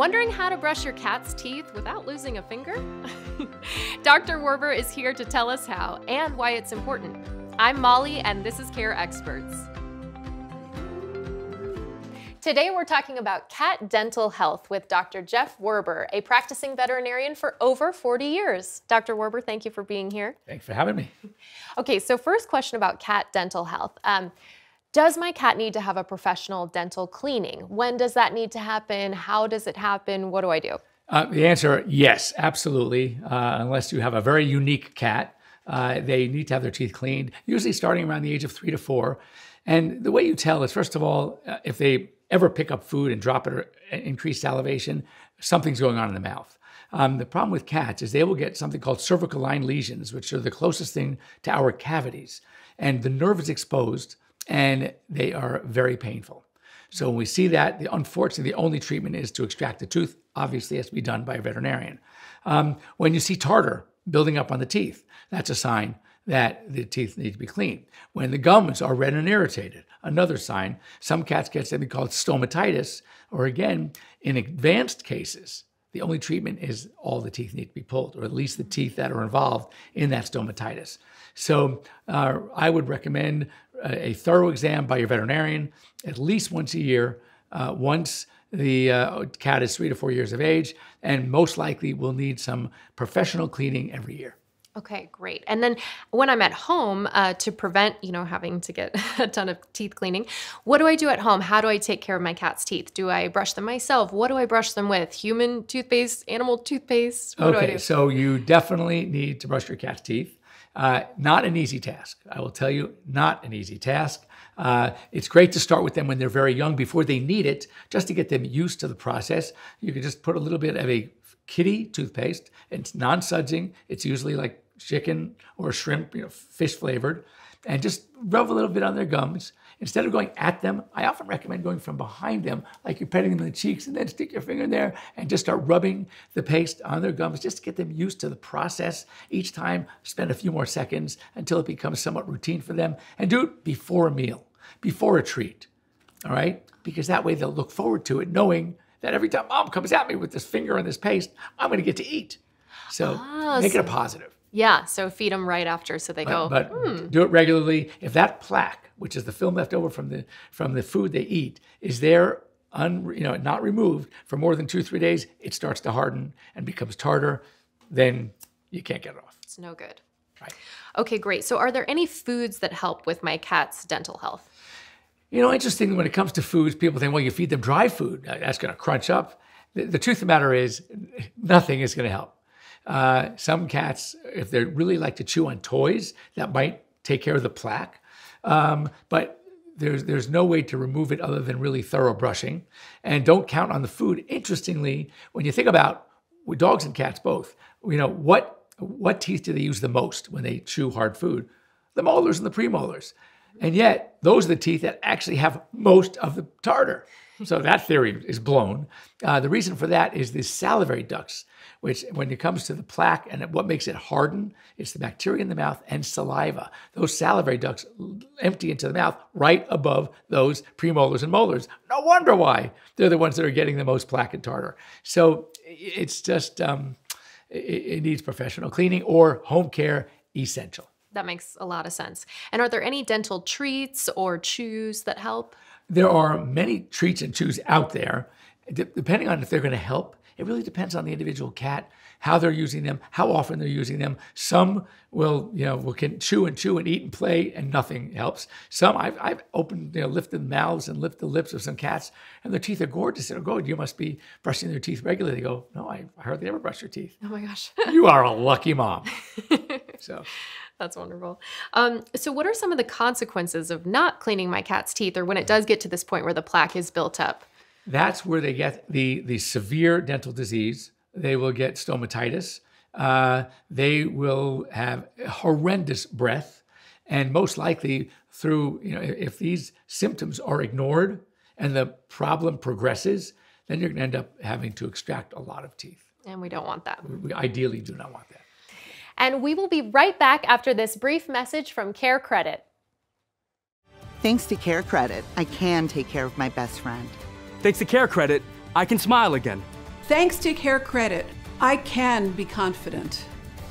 Wondering how to brush your cat's teeth without losing a finger? Dr. Werber is here to tell us how and why it's important. I'm Molly, and this is Care Experts. Today, we're talking about cat dental health with Dr. Jeff Werber, a practicing veterinarian for over 40 years. Dr. Werber, thank you for being here. Thanks for having me. Okay, so first question about cat dental health. Um, does my cat need to have a professional dental cleaning? When does that need to happen? How does it happen? What do I do? Uh, the answer, yes, absolutely. Uh, unless you have a very unique cat, uh, they need to have their teeth cleaned, usually starting around the age of three to four. And the way you tell is, first of all, uh, if they ever pick up food and drop it or increase salivation, something's going on in the mouth. Um, the problem with cats is they will get something called cervical line lesions, which are the closest thing to our cavities. And the nerve is exposed and they are very painful. So when we see that, the, unfortunately, the only treatment is to extract the tooth. Obviously, it has to be done by a veterinarian. Um, when you see tartar building up on the teeth, that's a sign that the teeth need to be cleaned. When the gums are red and irritated, another sign. Some cats get something called stomatitis, or again, in advanced cases, the only treatment is all the teeth need to be pulled, or at least the teeth that are involved in that stomatitis. So uh, I would recommend a, thorough exam by your veterinarian at least once a year, uh, once the uh, cat is three to four years of age, and most likely will need some professional cleaning every year. Okay, great. And then when I'm at home, uh, to prevent, you know, having to get a ton of teeth cleaning, what do I do at home? How do I take care of my cat's teeth? Do I brush them myself? What do I brush them with? Human toothpaste, animal toothpaste? What okay, so you definitely need to brush your cat's teeth. Uh, not an easy task. I will tell you, not an easy task. Uh, it's great to start with them when they're very young before they need it, just to get them used to the process. You can just put a little bit of a kitty toothpaste. It's non-sudsing. It's usually like chicken or shrimp, you know, fish flavored, and just rub a little bit on their gums. Instead of going at them, I often recommend going from behind them, like you're petting them in the cheeks, and then stick your finger in there and just start rubbing the paste on their gums, just to get them used to the process. Each time, spend a few more seconds until it becomes somewhat routine for them, and do it before a meal, before a treat. All right? Because that way they'll look forward to it, knowing that every time mom comes at me with this finger and this paste, I'm going to get to eat. So oh, make so, it a positive. Yeah, so feed them right after so they go. But, hmm. do it regularly. If that plaque, which is the film left over from the from the food they eat, is there un, you know, not removed for more than two, three days, it starts to harden and becomes tartar, then you can't get it off. It's no good. Right. Okay, great. So are there any foods that help with my cat's dental health? You know, interesting when it comes to foods, people think, well, you feed them dry food. That's going to crunch up. The, the, truth of the matter is, nothing is going to help. Uh, some cats, if they really like to chew on toys, that might take care of the plaque. Um, but there's there's no way to remove it other than really thorough brushing. And don't count on the food. Interestingly, when you think about with dogs and cats both, you know what what teeth do they use the most when they chew hard food? The molars and the premolars. And yet, those are the teeth that actually have most of the tartar. So that theory is blown. Uh, the reason for that is the salivary ducts, which, when it comes to the plaque and what makes it harden, it's the bacteria in the mouth and saliva. Those salivary ducts empty into the mouth right above those premolars and molars. No wonder why they're the ones that are getting the most plaque and tartar. So it's just, um, it, it needs professional cleaning or home care essential. That makes a lot of sense. And are there any dental treats or chews that help? There are many treats and chews out there. depending on if they're going to help, it really depends on the individual cat, how they're using them, how often they're using them. Some will, you know, will can chew and chew and eat and play, and nothing helps. Some I've, I've opened, you know, lifted mouths and lifted the lips of some cats, and their teeth are gorgeous. They're good. You must be brushing their teeth regularly. They go, no, I hardly ever brush your teeth. Oh my gosh. you are a lucky mom. so that's wonderful. Um, so, what are some of the consequences of not cleaning my cat's teeth, or when it does get to this point where the plaque is built up? That's where they get the the severe dental disease. They will get stomatitis. Uh, they will have horrendous breath, and most likely through you know if these symptoms are ignored and the problem progresses, then you're going to end up having to extract a lot of teeth. And we don't want that. We ideally do not want that. And we will be right back after this brief message from Care Credit. Thanks to Care Credit, I can take care of my best friend. Thanks to Care Credit, I can smile again. Thanks to Care Credit, I can be confident.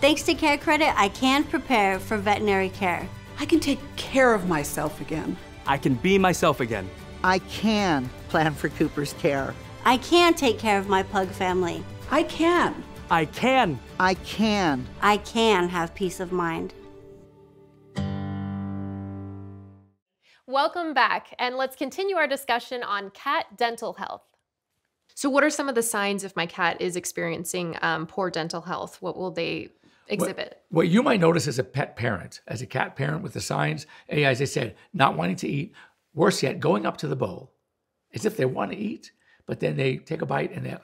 Thanks to Care Credit, I can prepare for veterinary care. I can take care of myself again. I can be myself again. I can plan for Cooper's care. I can take care of my pug family. I can. I can. I can. I can have peace of mind. Welcome back, and let's continue our discussion on cat dental health. So, what are some of the signs if my cat is experiencing um, poor dental health? What will they exhibit? What, what you might notice as a pet parent, as a cat parent with the signs, A, as I said, not wanting to eat, worse yet, going up to the bowl as if they want to eat, but then they take a bite and they, and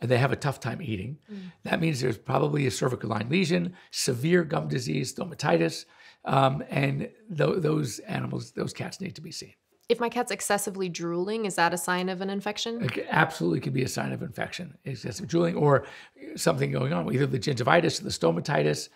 they have a tough time eating. Mm. That means there's probably a cervical line lesion, severe gum disease, stomatitis, um, and th- those animals, those cats need to be seen. If my cat's excessively drooling, is that a sign of an infection? It absolutely could be a sign of infection, excessive drooling, or something going on, either the gingivitis or the stomatitis.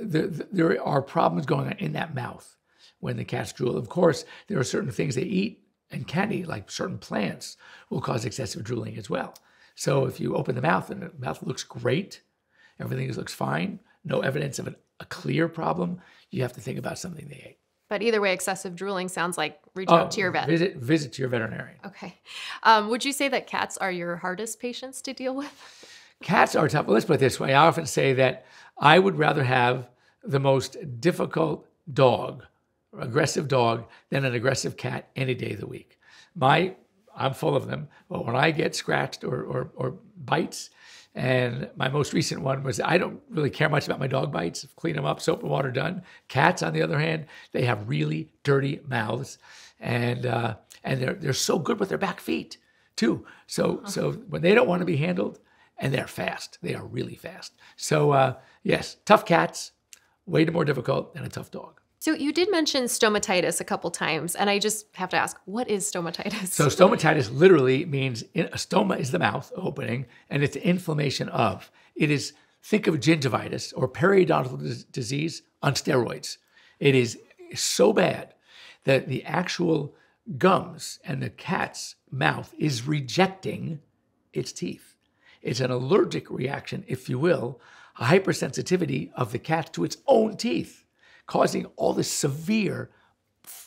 The, the, there are problems going on in that mouth when the cats drool. Of course, there are certain things they eat and can eat, like certain plants, will cause excessive drooling as well. So if you open the mouth and the mouth looks great, everything looks fine, no evidence of an, a clear problem, you have to think about something they ate. But either way, excessive drooling sounds like reach oh, out to your vet. Visit, visit to your veterinarian. Okay. Um, would you say that cats are your hardest patients to deal with? Cats are tough. Well, let's put it this way. I often say that I would rather have the most difficult dog, aggressive dog, than an aggressive cat any day of the week. My, I'm full of them. But when I get scratched or, or, or bites, and my most recent one was I don't really care much about my dog bites. Clean them up, soap and water done. Cats, on the other hand, they have really dirty mouths, and uh, and they're they're so good with their back feet too. So uh-huh. so when they don't want to be handled, and they're fast, they are really fast. So uh, yes, tough cats, way more difficult than a tough dog. So you did mention stomatitis a couple times, and I just have to ask, what is stomatitis? So stomatitis literally means in, a stoma is the mouth opening, and it's inflammation of. It is think of gingivitis or periodontal disease on steroids. It is so bad that the actual gums and the cat's mouth is rejecting its teeth. It's an allergic reaction, if you will, a hypersensitivity of the cat to its own teeth causing all this severe,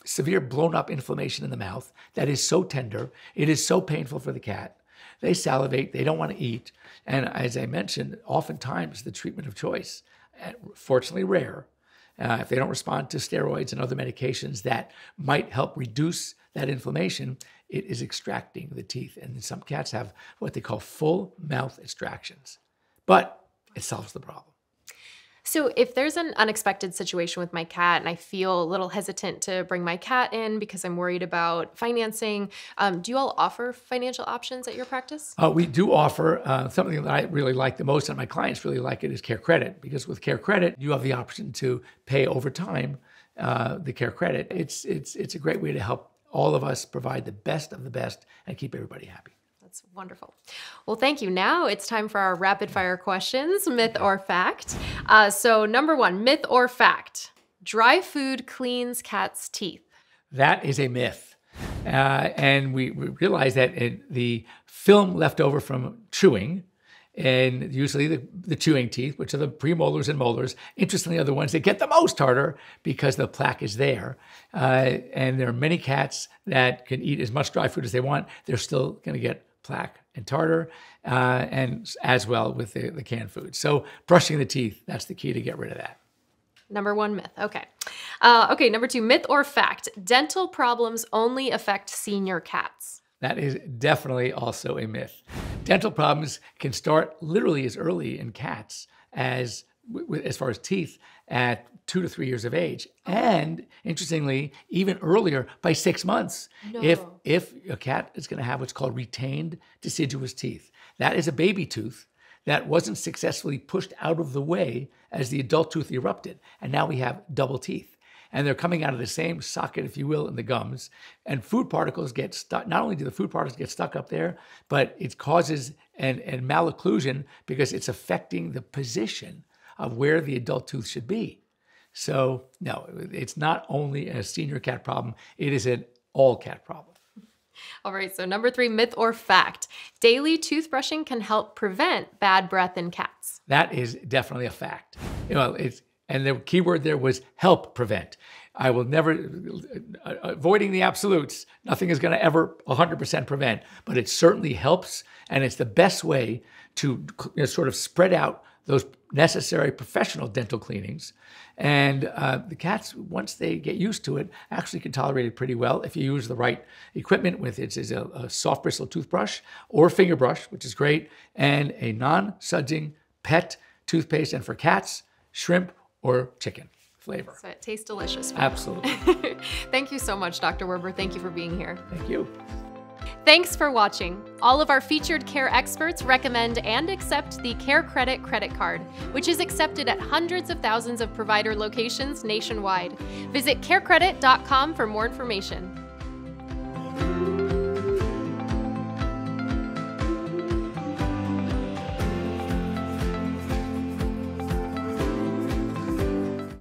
severe blown up inflammation in the mouth that is so tender. It is so painful for the cat. They salivate, they don't want to eat. And as I mentioned, oftentimes the treatment of choice, fortunately rare, uh, if they don't respond to steroids and other medications that might help reduce that inflammation, it is extracting the teeth. And some cats have what they call full mouth extractions. But it solves the problem. So, if there's an unexpected situation with my cat and I feel a little hesitant to bring my cat in because I'm worried about financing, um, do you all offer financial options at your practice? Uh, we do offer uh, something that I really like the most, and my clients really like it is Care Credit because with Care Credit, you have the option to pay over time uh, the Care Credit. It's it's it's a great way to help all of us provide the best of the best and keep everybody happy. That's wonderful. Well, thank you. Now it's time for our rapid fire questions myth or fact. Uh, so, number one myth or fact dry food cleans cats' teeth. That is a myth. Uh, and we, we realize that it, the film left over from chewing, and usually the, the chewing teeth, which are the premolars and molars, interestingly, are the ones that get the most tartar because the plaque is there. Uh, and there are many cats that can eat as much dry food as they want. They're still going to get plaque and tartar, uh, and as well with the, the canned food. So brushing the teeth, that's the key to get rid of that. Number one myth. Okay. Uh, okay, number two myth or fact dental problems only affect senior cats. That is definitely also a myth. Dental problems can start literally as early in cats as as far as teeth at two to three years of age, oh. and interestingly, even earlier by six months. No. If if a cat is going to have what's called retained deciduous teeth, that is a baby tooth that wasn't successfully pushed out of the way as the adult tooth erupted, and now we have double teeth. And they're coming out of the same socket, if you will, in the gums. And food particles get stuck. Not only do the food particles get stuck up there, but it causes an, an malocclusion because it's affecting the position of where the adult tooth should be. So, no, it's not only a senior cat problem, it is an all cat problem. All right, so number three myth or fact daily toothbrushing can help prevent bad breath in cats. That is definitely a fact. You know, it's and the key word there was help prevent. I will never avoiding the absolutes. Nothing is going to ever 100% prevent, but it certainly helps, and it's the best way to you know, sort of spread out those necessary professional dental cleanings. And uh, the cats, once they get used to it, actually can tolerate it pretty well if you use the right equipment with it is a, a soft bristle toothbrush or finger brush, which is great, and a non-sudsing pet toothpaste. And for cats, shrimp or chicken flavor. So it tastes delicious. Absolutely. Thank you so much, Dr. Werber. Thank you for being here. Thank you. Thanks for watching. All of our featured care experts recommend and accept the Care Credit credit card, which is accepted at hundreds of thousands of provider locations nationwide. Visit carecredit.com for more information.